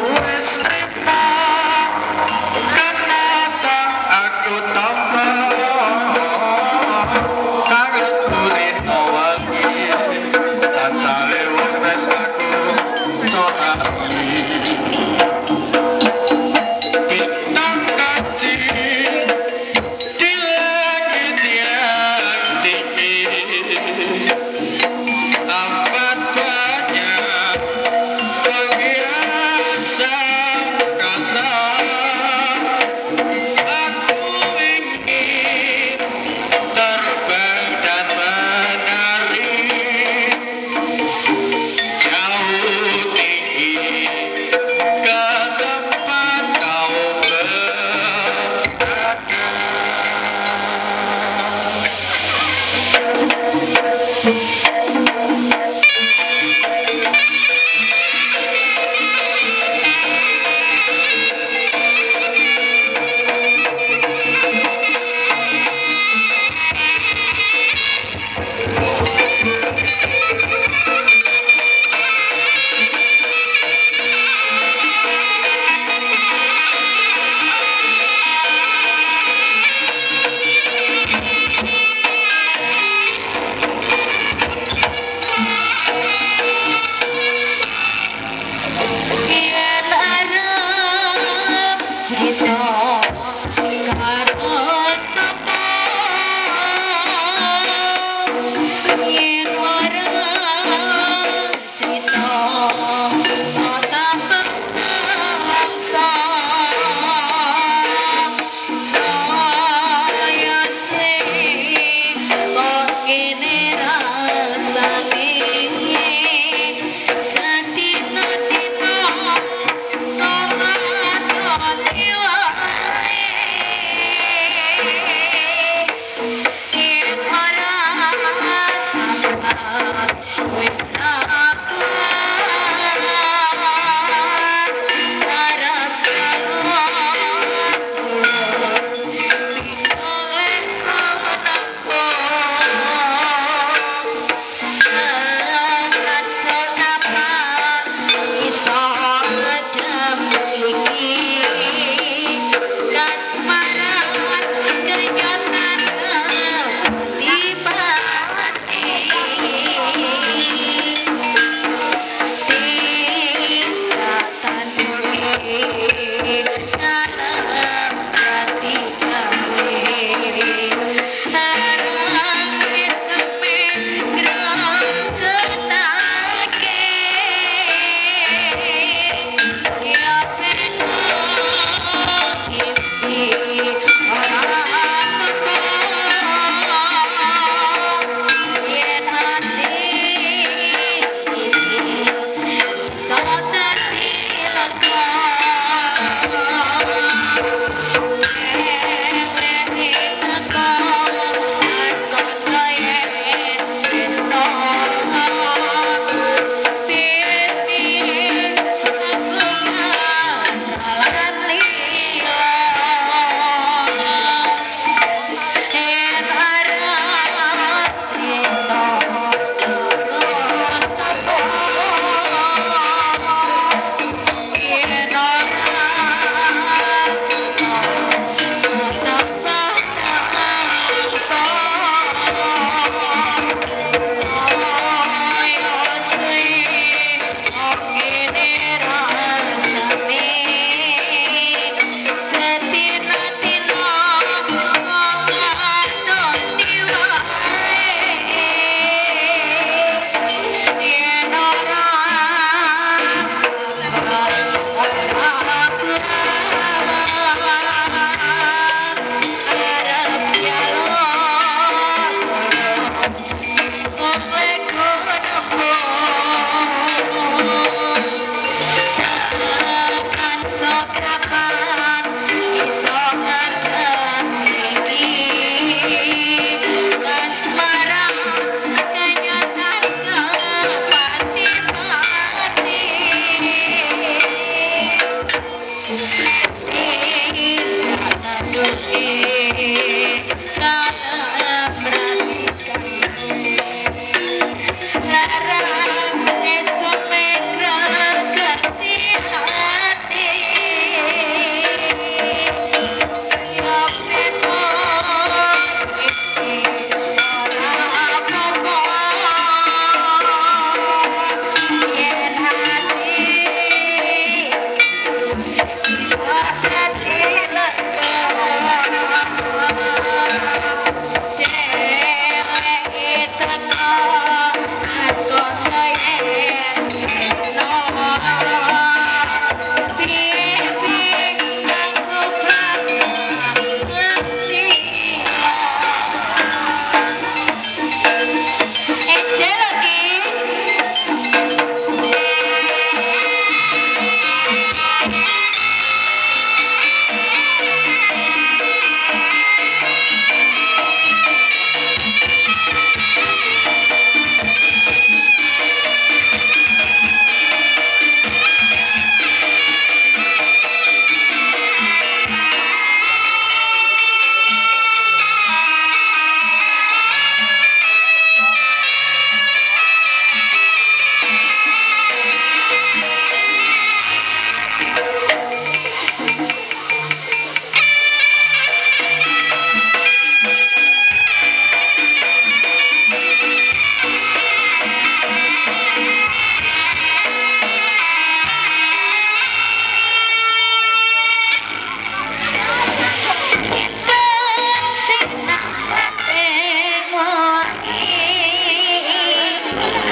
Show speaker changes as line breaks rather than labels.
Kita